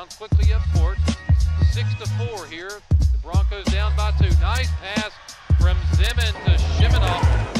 down quickly up court. Six to four here. The Broncos down by two. Nice pass from Zimin to Shimanoff.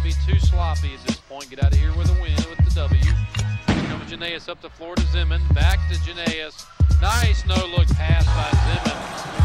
Not be too sloppy at this point. Get out of here with a win with the W. Here Janaeus up the floor to Zimin. Back to Janaeus. Nice no look pass by Zimin.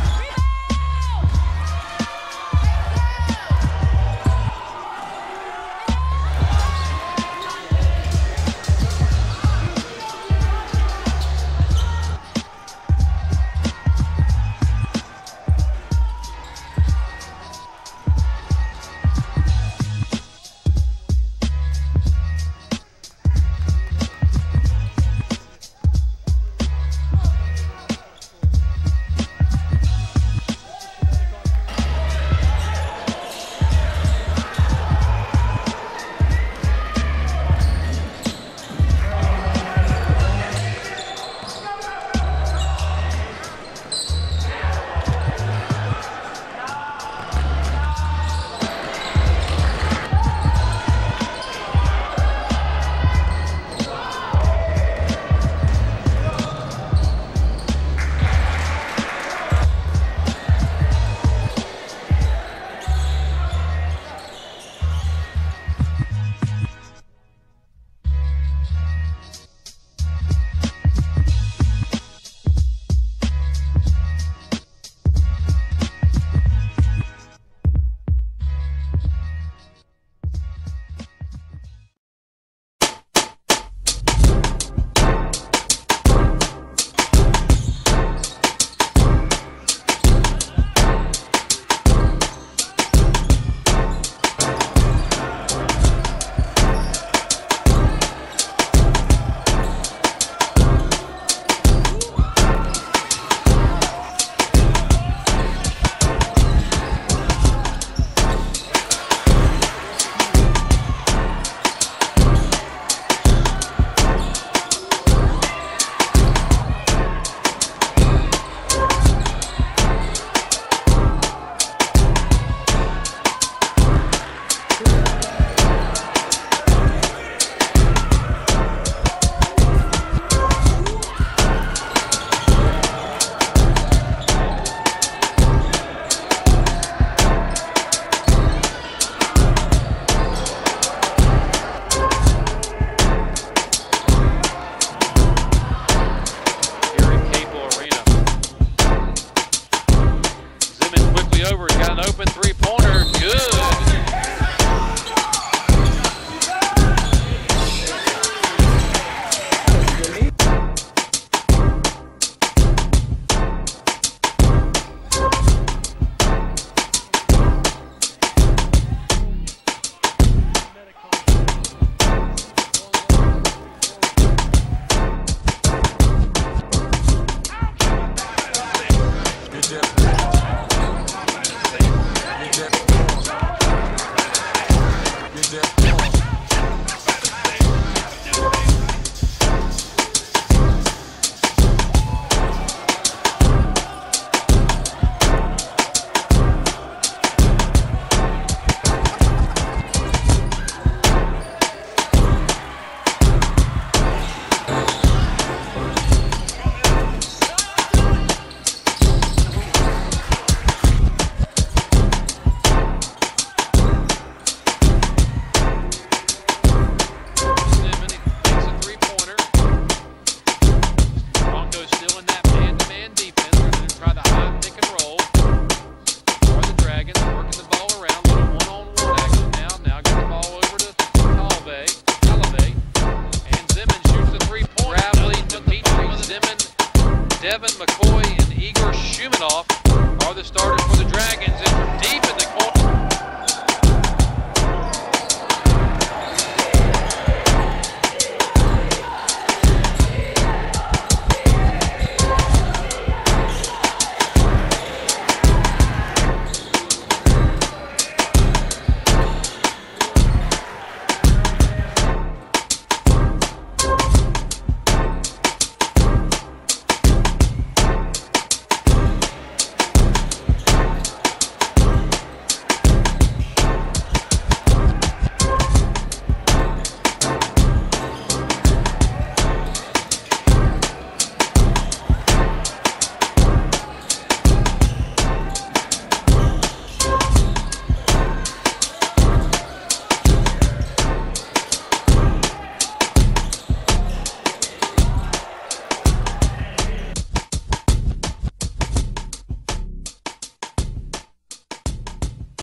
the starters for the Dragons.